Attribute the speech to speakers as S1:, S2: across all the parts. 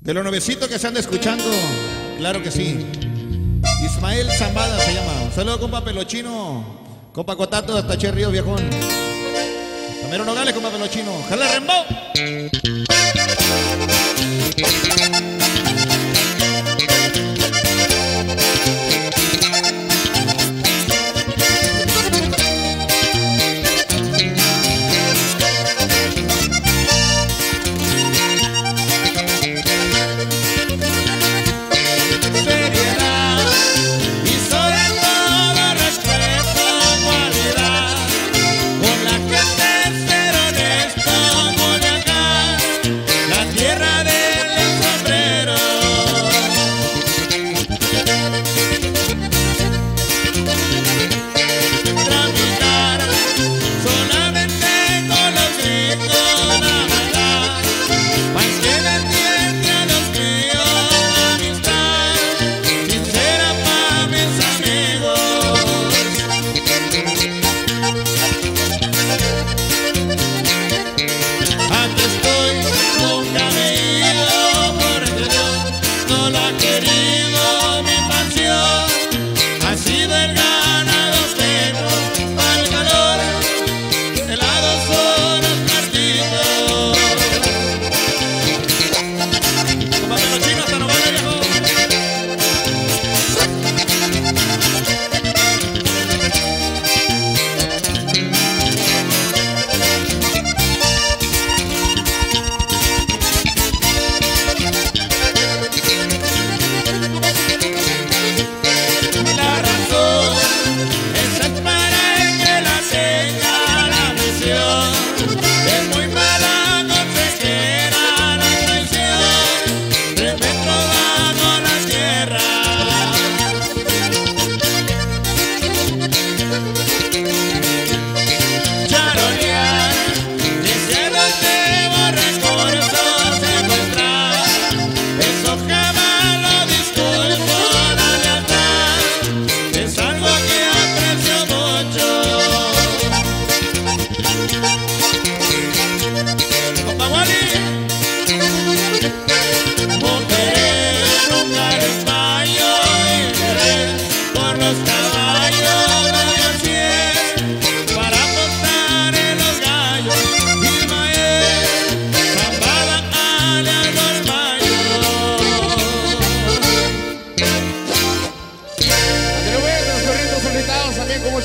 S1: De los novecitos que se anda escuchando, claro que sí. Ismael Zambada se llama. Un saludo, compa Pelochino. Compa Cotato hasta Che Río, viejón. Tamero Nogales, compa Pelochino. ¡Jala, Rembo!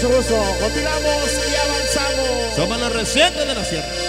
S2: Continuamos y avanzamos.
S1: Somos los recientes de la sierra.